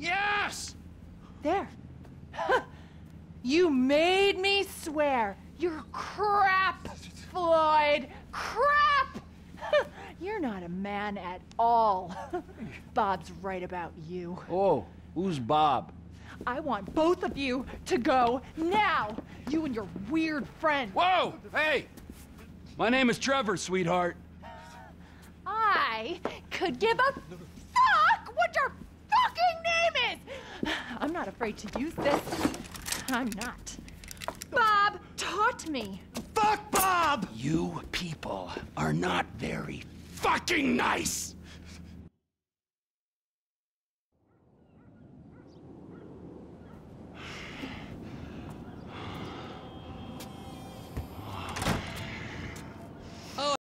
Yes! There. you made me swear. You're crap, Floyd. Crap! You're not a man at all. Bob's right about you. Oh, who's Bob? I want both of you to go now. You and your weird friend. Whoa! Hey! My name is Trevor, sweetheart. I could give up I'm not afraid to use this. I'm not. Bob taught me. Fuck Bob! You people are not very fucking nice!